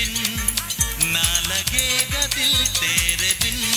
बिन ना लगेगा दिल तेरे बिन